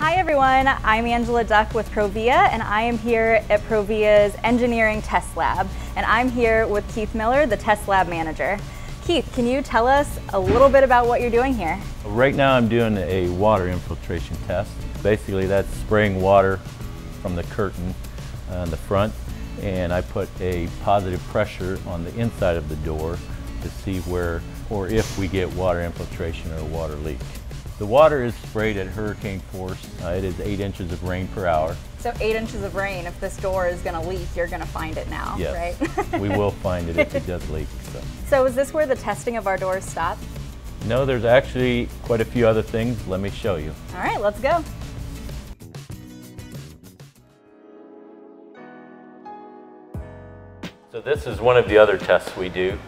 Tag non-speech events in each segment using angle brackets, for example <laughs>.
Hi everyone, I'm Angela Duck with Provia and I am here at Provia's Engineering Test Lab and I'm here with Keith Miller, the Test Lab Manager. Keith, can you tell us a little bit about what you're doing here? Right now I'm doing a water infiltration test. Basically that's spraying water from the curtain on the front and I put a positive pressure on the inside of the door to see where or if we get water infiltration or water leak. The water is sprayed at hurricane force. Uh, it is eight inches of rain per hour. So eight inches of rain, if this door is gonna leak, you're gonna find it now, yes. right? we will <laughs> find it if it does leak. So. so is this where the testing of our doors stops? No, there's actually quite a few other things. Let me show you. All right, let's go. So this is one of the other tests we do.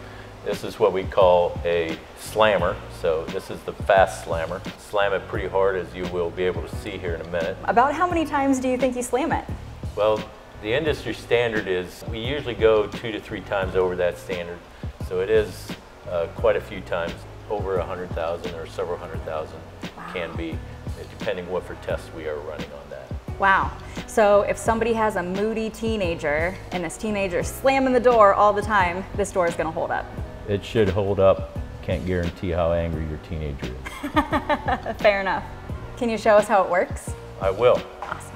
This is what we call a slammer. So this is the fast slammer. Slam it pretty hard as you will be able to see here in a minute. About how many times do you think you slam it? Well, the industry standard is we usually go two to three times over that standard. So it is uh, quite a few times, over a 100,000 or several hundred thousand wow. can be, depending what for tests we are running on that. Wow. So if somebody has a moody teenager and this teenager is slamming the door all the time, this door is going to hold up. It should hold up. Can't guarantee how angry your teenager is. <laughs> Fair enough. Can you show us how it works? I will. Awesome.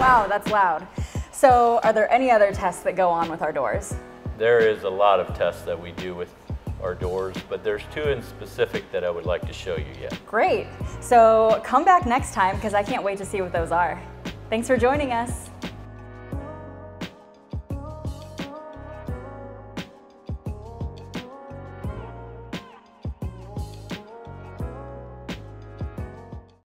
Wow, that's loud. So are there any other tests that go on with our doors? There is a lot of tests that we do with our doors, but there's two in specific that I would like to show you yet. Great. So come back next time because I can't wait to see what those are. Thanks for joining us.